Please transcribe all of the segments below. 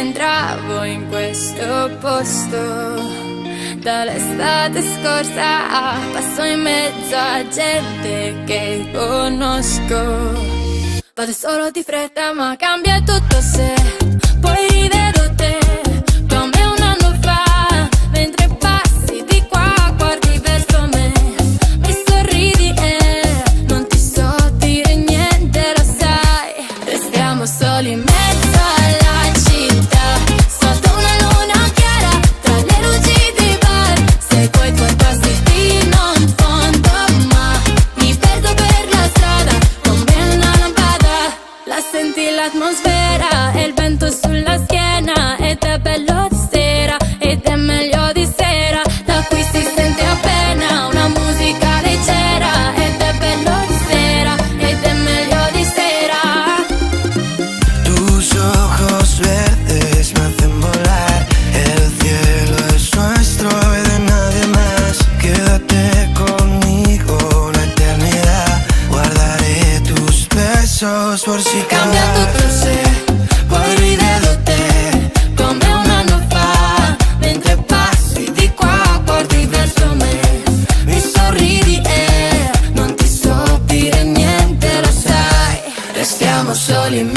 entravo in questo posto. Dall'estate scorsa passo in mezzo a gente che conosco. Vado solo di fretta ma cambia tutto se poi rivedo te. Come un anno fa mentre passi di qua guardi verso me mi sorridi e non ti so dire niente lo sai. Restiamo soli in senti l'atmosfera e il vento sulla schiena ed è bello besos por si Cambia tutto se poi rivedo te come un anno fa mentre passi di qua guardi verso me mi sorridi e non ti so dire niente lo sai. Restiamo soli in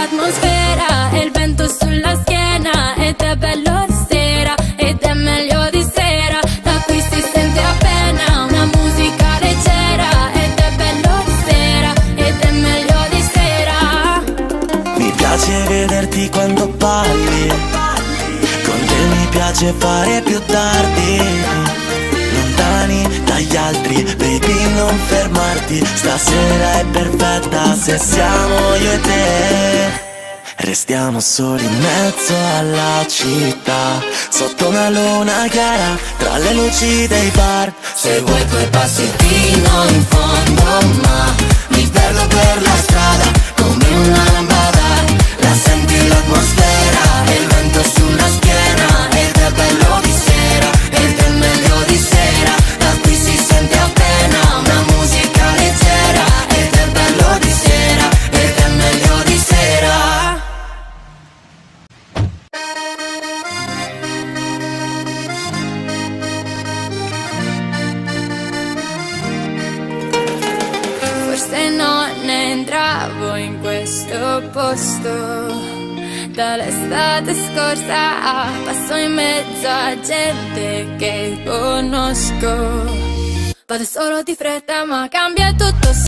l'atmosfera e il vento sulla schiena ed è bello di sera ed è meglio di sera da qui si sente appena una musica leggera ed è bello di sera ed è meglio di sera Mi piace vederti quando parli. Con te mi piace fare più tardi. Lontani dagli altri, baby, non fermarti. Stasera è perfetta se siamo io e te. Restiamo soli in mezzo alla città, sotto una luna chiara, tra le luci dei bar. Seguo i tuoi passi fino in fondo ma mi perdo per la strada Forse non entravo in questo posto. Dall'estate scorsa passo in mezzo a gente che conosco. Vado solo di fretta ma cambia tutto